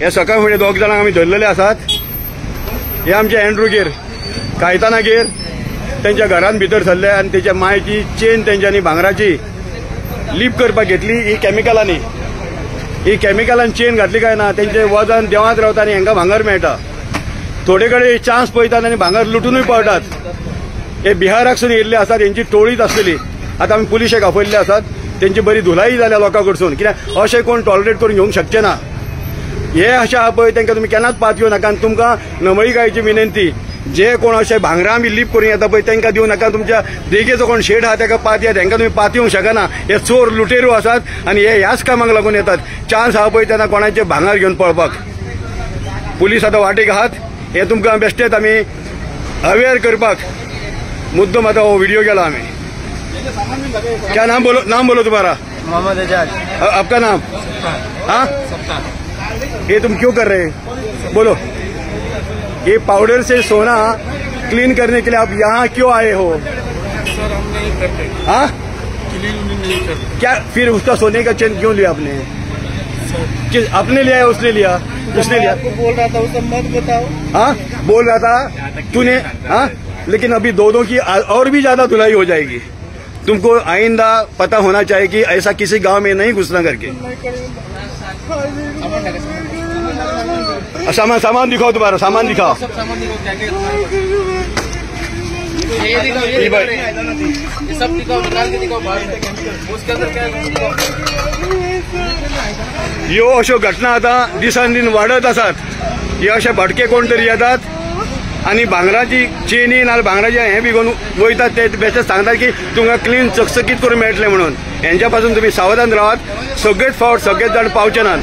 हे सकाळ म्हणजे फुडें दोग जाणांक आमी धरलेले आसात. हे आमचे अँड्रूगेर कायतानागेर त्यांच्या घरान भितर सरले आनी तेच्या मायची चेन तेंच्यांनी भांगराची लीप करपाक घेतली. ही कॅमिकलांनी ही कॅमिकलान चेन घातली काय ना तेंचे वजन देवांत रावता आनी हांकां भांगर मेळटा. थोडे कडेन चान्स पळयतात आनी भांगर लुटूनय पळटात हे बिहाराकसून येयल्ले आसात हेंची टोळीच आसलेली. आतां आमी पुलिशेक आपयल्ले आसात. तेंची बरी धुलाई जाल्या लोकां कडसून कित्याक अशें कोण टॉलरेट करून घेवंक शकचे ना. हे अशें आहा पळय तांकां तुमी केन्नाच पातयो नाका. आनी तुमकां नमळीकायेची विनंती जे कोण अशे भांगरां बी लीप करून येता पळय तांकां दिवं नाका. तुमच्या देगेचो कोण शेड आहा ताका पातया तांकां तुमी पातयूंक शकना. हे चोर लुटेरू आसात आनी हे ह्याच कामाक लागून येतात. चान्स आहा पळय तेन्ना कोणाचे भांगर घेवन पळपाक. पुलीस आतां वाटेक आहात. हे तुमकां बेश्टेच आमी अवेअर करपाक. मुद्दम आता वो वीडियो केला हमें क्या नाम बोलो नाम बोलो तुम्हारा? मोहम्मद एजाज। आपका नाम? हाँ? ये तुम क्यों कर रहे हैं? बोलो। ये पाउडर से सोना क्लीन करने के लिए आप यहाँ क्यों आए हो? सर हम नहीं करते। हाँ? क्लीन नहीं करते। क्या फिर उसका सोने का चेन क्यों लिया आपने? किस अपने लिया या उसने लिया? उसने लिया। आपको बोल रहा था उसे मत बताओ। हाँ? बोल रहा था तूने हाँ? लेकिन अभी दो दो की और भी ज़्यादा धुलाई हो जाएगी। तुमको आइंदा पता होना चाहिए कि ऐसा किसी गाँव में नहीं घुसना करके। अच्छा, सामान सामान दिखाओ तुम्हारा, सामान दिखाओ। ये दिखाओ ये सब दिखाओ दिखाओ बाहर उसके अंदर घटना आता दिसान दिन वाढत ये हे भटके को आणि भांगराची चेनी नाल्यार भांगराचे हे बी घेऊन वयतात ते बेश्टे सांगतात की तुमकां क्लीन चकचकीत करून मेळटले म्हणून. हेंच्या पासून तुम्ही सावधान रावात सगळेच फावट सगळेच जाण पावचे नात.